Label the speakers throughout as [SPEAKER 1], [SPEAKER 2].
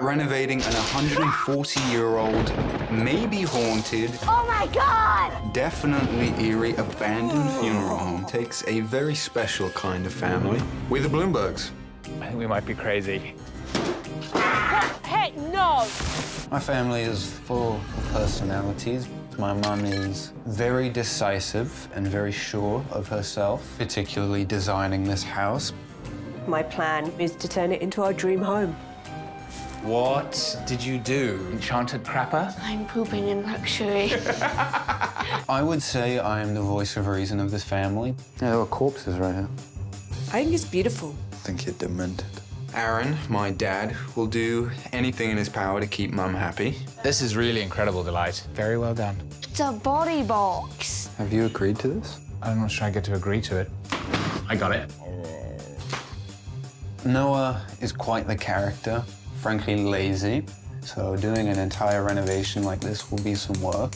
[SPEAKER 1] renovating an 140-year-old, maybe haunted,
[SPEAKER 2] Oh my god!
[SPEAKER 1] definitely eerie abandoned oh. funeral home takes a very special kind of family. We're the Blumbergs.
[SPEAKER 3] I think we might be crazy.
[SPEAKER 2] Hey, no!
[SPEAKER 1] My family is full of personalities. My mum is very decisive and very sure of herself, particularly designing this house.
[SPEAKER 4] My plan is to turn it into our dream home.
[SPEAKER 3] What did you do? Enchanted crapper?
[SPEAKER 5] I'm pooping in luxury.
[SPEAKER 1] I would say I am the voice of reason of this family. Yeah, there are corpses right here.
[SPEAKER 4] I think it's beautiful.
[SPEAKER 1] I think you're demented. Aaron, my dad, will do anything in his power to keep Mum happy.
[SPEAKER 3] This is really incredible, Delight. Very well done.
[SPEAKER 5] it's a body box.
[SPEAKER 1] Have you agreed to this?
[SPEAKER 3] I'm not sure I get to agree to it. I got it.
[SPEAKER 1] Noah is quite the character, frankly lazy. So doing an entire renovation like this will be some work.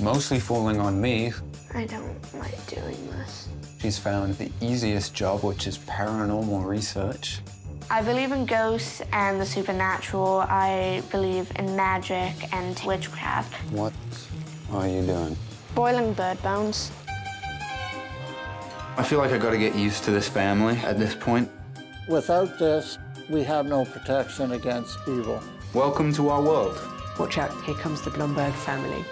[SPEAKER 1] Mostly falling on me.
[SPEAKER 5] I don't like doing this.
[SPEAKER 1] She's found the easiest job, which is paranormal research.
[SPEAKER 5] I believe in ghosts and the supernatural. I believe in magic and witchcraft.
[SPEAKER 1] What are you doing?
[SPEAKER 5] Boiling bird bones.
[SPEAKER 1] I feel like I gotta get used to this family at this point.
[SPEAKER 6] Without this, we have no protection against evil.
[SPEAKER 1] Welcome to our world.
[SPEAKER 4] Watch out, here comes the Blumberg family.